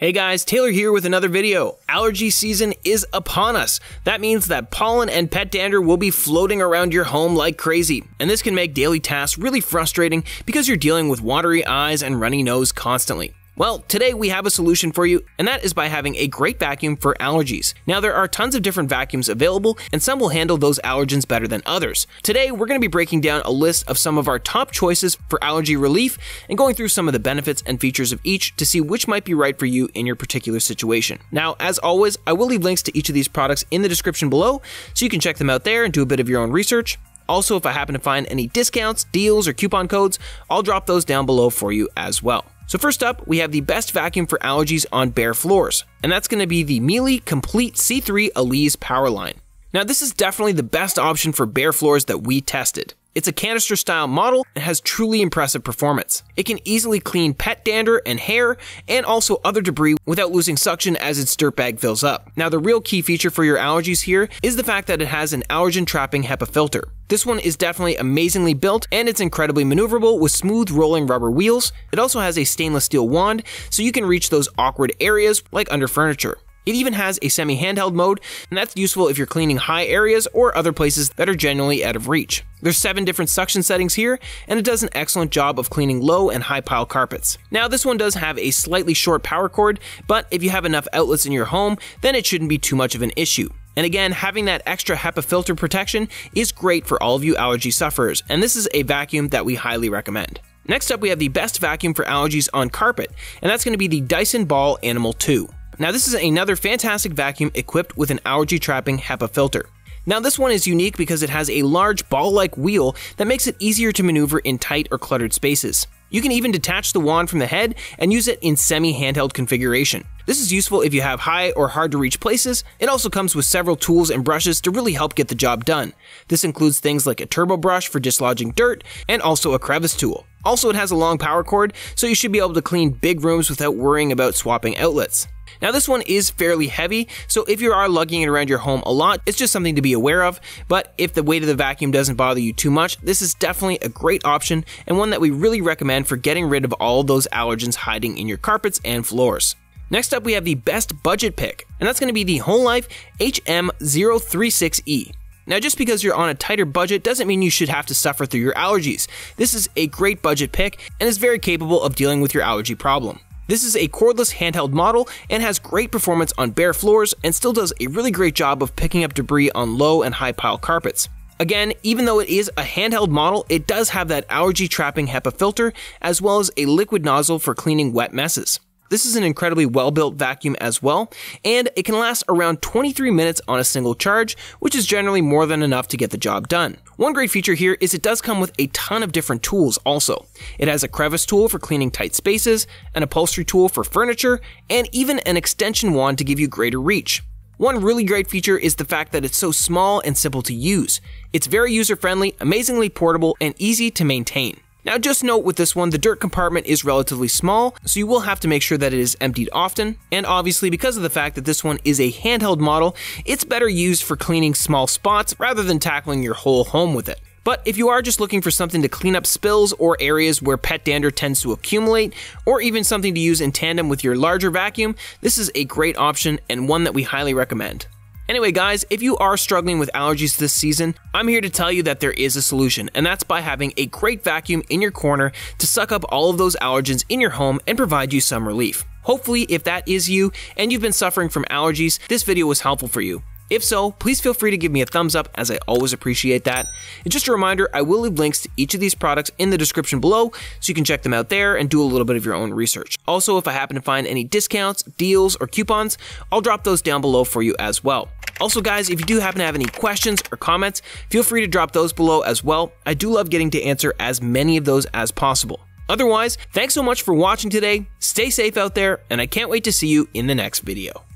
Hey guys, Taylor here with another video. Allergy season is upon us. That means that pollen and pet dander will be floating around your home like crazy. And this can make daily tasks really frustrating because you're dealing with watery eyes and runny nose constantly. Well, today we have a solution for you, and that is by having a great vacuum for allergies. Now, there are tons of different vacuums available, and some will handle those allergens better than others. Today, we're going to be breaking down a list of some of our top choices for allergy relief and going through some of the benefits and features of each to see which might be right for you in your particular situation. Now, as always, I will leave links to each of these products in the description below, so you can check them out there and do a bit of your own research. Also, if I happen to find any discounts, deals, or coupon codes, I'll drop those down below for you as well. So first up, we have the best vacuum for allergies on bare floors, and that's going to be the Miele Complete C3 Alize Powerline. Now this is definitely the best option for bare floors that we tested. It's a canister style model and has truly impressive performance. It can easily clean pet dander and hair and also other debris without losing suction as its dirt bag fills up. Now the real key feature for your allergies here is the fact that it has an allergen trapping HEPA filter. This one is definitely amazingly built and it's incredibly maneuverable with smooth rolling rubber wheels. It also has a stainless steel wand so you can reach those awkward areas like under furniture. It even has a semi-handheld mode, and that's useful if you're cleaning high areas or other places that are generally out of reach. There's seven different suction settings here, and it does an excellent job of cleaning low and high pile carpets. Now, this one does have a slightly short power cord, but if you have enough outlets in your home, then it shouldn't be too much of an issue. And again, having that extra HEPA filter protection is great for all of you allergy sufferers, and this is a vacuum that we highly recommend. Next up, we have the best vacuum for allergies on carpet, and that's going to be the Dyson Ball Animal 2. Now this is another fantastic vacuum equipped with an allergy trapping HEPA filter. Now this one is unique because it has a large ball-like wheel that makes it easier to maneuver in tight or cluttered spaces. You can even detach the wand from the head and use it in semi-handheld configuration. This is useful if you have high or hard to reach places. It also comes with several tools and brushes to really help get the job done. This includes things like a turbo brush for dislodging dirt and also a crevice tool. Also, it has a long power cord, so you should be able to clean big rooms without worrying about swapping outlets. Now this one is fairly heavy, so if you are lugging it around your home a lot, it's just something to be aware of, but if the weight of the vacuum doesn't bother you too much, this is definitely a great option and one that we really recommend for getting rid of all those allergens hiding in your carpets and floors. Next up we have the best budget pick, and that's going to be the Holife HM036E. Now, just because you're on a tighter budget doesn't mean you should have to suffer through your allergies. This is a great budget pick and is very capable of dealing with your allergy problem. This is a cordless handheld model and has great performance on bare floors and still does a really great job of picking up debris on low and high pile carpets. Again, even though it is a handheld model, it does have that allergy trapping HEPA filter as well as a liquid nozzle for cleaning wet messes. This is an incredibly well built vacuum as well, and it can last around 23 minutes on a single charge, which is generally more than enough to get the job done. One great feature here is it does come with a ton of different tools also. It has a crevice tool for cleaning tight spaces, an upholstery tool for furniture, and even an extension wand to give you greater reach. One really great feature is the fact that it's so small and simple to use. It's very user friendly, amazingly portable, and easy to maintain. Now just note with this one, the dirt compartment is relatively small, so you will have to make sure that it is emptied often, and obviously because of the fact that this one is a handheld model, it's better used for cleaning small spots rather than tackling your whole home with it. But if you are just looking for something to clean up spills or areas where pet dander tends to accumulate, or even something to use in tandem with your larger vacuum, this is a great option and one that we highly recommend. Anyway, guys, if you are struggling with allergies this season, I'm here to tell you that there is a solution, and that's by having a great vacuum in your corner to suck up all of those allergens in your home and provide you some relief. Hopefully, if that is you and you've been suffering from allergies, this video was helpful for you. If so, please feel free to give me a thumbs up as I always appreciate that. And just a reminder, I will leave links to each of these products in the description below so you can check them out there and do a little bit of your own research. Also, if I happen to find any discounts, deals, or coupons, I'll drop those down below for you as well. Also, guys, if you do happen to have any questions or comments, feel free to drop those below as well. I do love getting to answer as many of those as possible. Otherwise, thanks so much for watching today, stay safe out there, and I can't wait to see you in the next video.